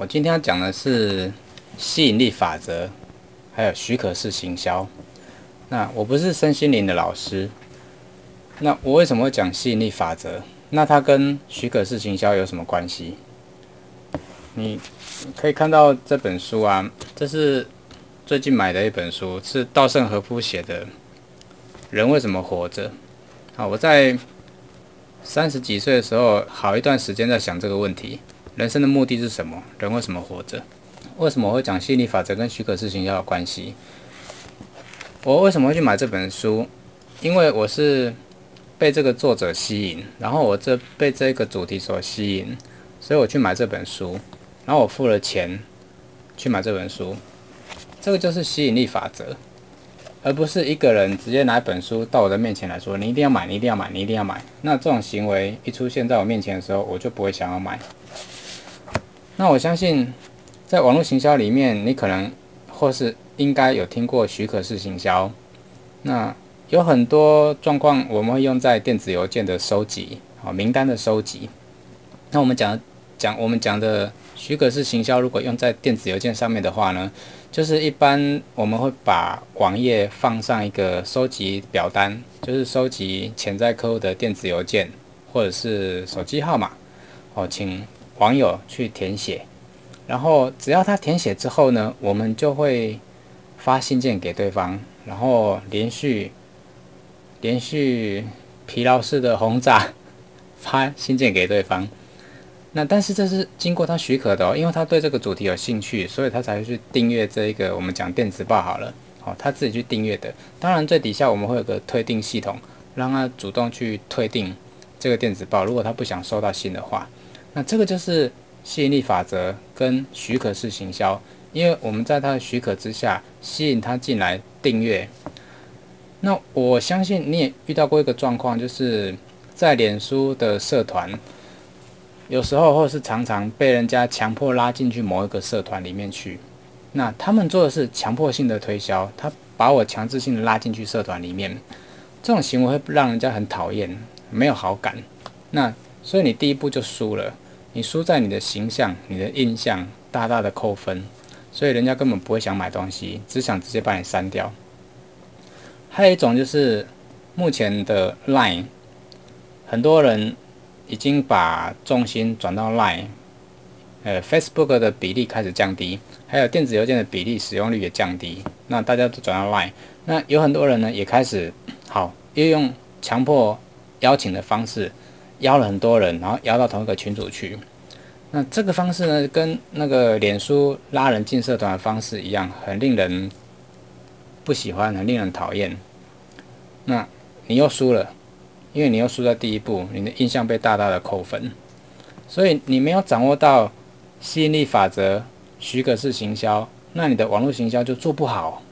我今天要讲的是吸引力法则，还有许可式行销。那我不是身心灵的老师，那我为什么会讲吸引力法则？那它跟许可式行销有什么关系？你可以看到这本书啊，这是最近买的一本书，是稻盛和夫写的《人为什么活着》。好，我在三十几岁的时候，好一段时间在想这个问题。人生的目的是什么？人为什么活着？为什么我会讲吸引力法则跟许可事情要有关系？我为什么会去买这本书？因为我是被这个作者吸引，然后我这被这个主题所吸引，所以我去买这本书，然后我付了钱去买这本书。这个就是吸引力法则，而不是一个人直接拿一本书到我的面前来说：“你一定要买，你一定要买，你一定要买。”那这种行为一出现在我面前的时候，我就不会想要买。那我相信，在网络行销里面，你可能或是应该有听过许可式行销。那有很多状况，我们会用在电子邮件的收集，啊，名单的收集。那我们讲讲我们讲的许可式行销，如果用在电子邮件上面的话呢，就是一般我们会把网页放上一个收集表单，就是收集潜在客户的电子邮件或者是手机号码，哦，请。网友去填写，然后只要他填写之后呢，我们就会发信件给对方，然后连续连续疲劳式的轰炸发信件给对方。那但是这是经过他许可的哦，因为他对这个主题有兴趣，所以他才会去订阅这一个我们讲电子报好了。好，他自己去订阅的。当然最底下我们会有个推订系统，让他主动去退订这个电子报。如果他不想收到信的话。那这个就是吸引力法则跟许可式行销，因为我们在他的许可之下吸引他进来订阅。那我相信你也遇到过一个状况，就是在脸书的社团，有时候或是常常被人家强迫拉进去某一个社团里面去。那他们做的是强迫性的推销，他把我强制性的拉进去社团里面，这种行为会让人家很讨厌，没有好感。那所以你第一步就输了，你输在你的形象、你的印象大大的扣分，所以人家根本不会想买东西，只想直接把你删掉。还有一种就是目前的 Line，很多人已经把重心转到 Line，呃，Facebook 的比例开始降低，还有电子邮件的比例使用率也降低，那大家都转到 Line，那有很多人呢也开始好，又用强迫邀请的方式。邀了很多人，然后邀到同一个群组去。那这个方式呢，跟那个脸书拉人进社团的方式一样，很令人不喜欢，很令人讨厌。那你又输了，因为你又输在第一步，你的印象被大大的扣分。所以你没有掌握到吸引力法则、许可式行销，那你的网络行销就做不好，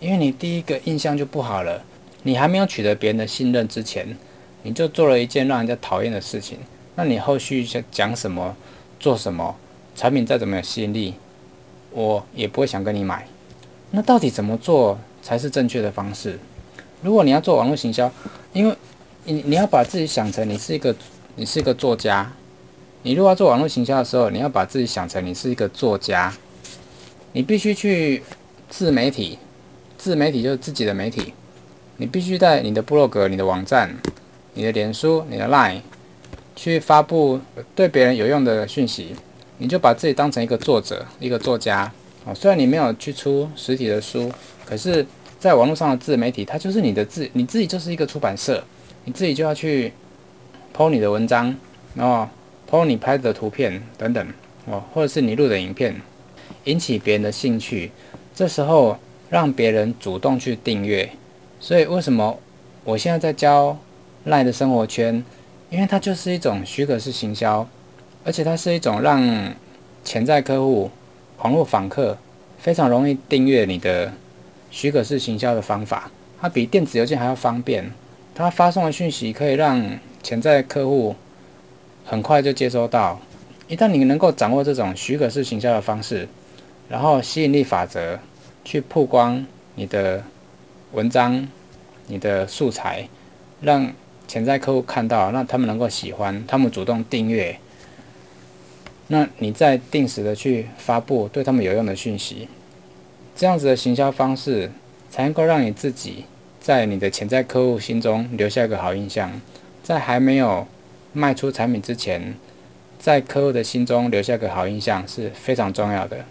因为你第一个印象就不好了。你还没有取得别人的信任之前。你就做了一件让人家讨厌的事情，那你后续想讲什么、做什么，产品再怎么有吸引力，我也不会想跟你买。那到底怎么做才是正确的方式？如果你要做网络行销，因为你你要把自己想成你是一个你是一个作家，你如果要做网络行销的时候，你要把自己想成你是一个作家，你必须去自媒体，自媒体就是自己的媒体，你必须在你的部落格、你的网站。你的脸书、你的 Line，去发布对别人有用的讯息，你就把自己当成一个作者、一个作家啊。虽然你没有去出实体的书，可是在网络上的自媒体，它就是你的自，你自己就是一个出版社，你自己就要去抛你的文章，然后抛你拍的图片等等哦，或者是你录的影片，引起别人的兴趣，这时候让别人主动去订阅。所以为什么我现在在教？赖的生活圈，因为它就是一种许可式行销，而且它是一种让潜在客户、网络访客非常容易订阅你的许可式行销的方法。它比电子邮件还要方便，它发送的讯息可以让潜在客户很快就接收到。一旦你能够掌握这种许可式行销的方式，然后吸引力法则去曝光你的文章、你的素材，让潜在客户看到，让他们能够喜欢，他们主动订阅，那你再定时的去发布对他们有用的讯息，这样子的行销方式才能够让你自己在你的潜在客户心中留下一个好印象，在还没有卖出产品之前，在客户的心中留下个好印象是非常重要的。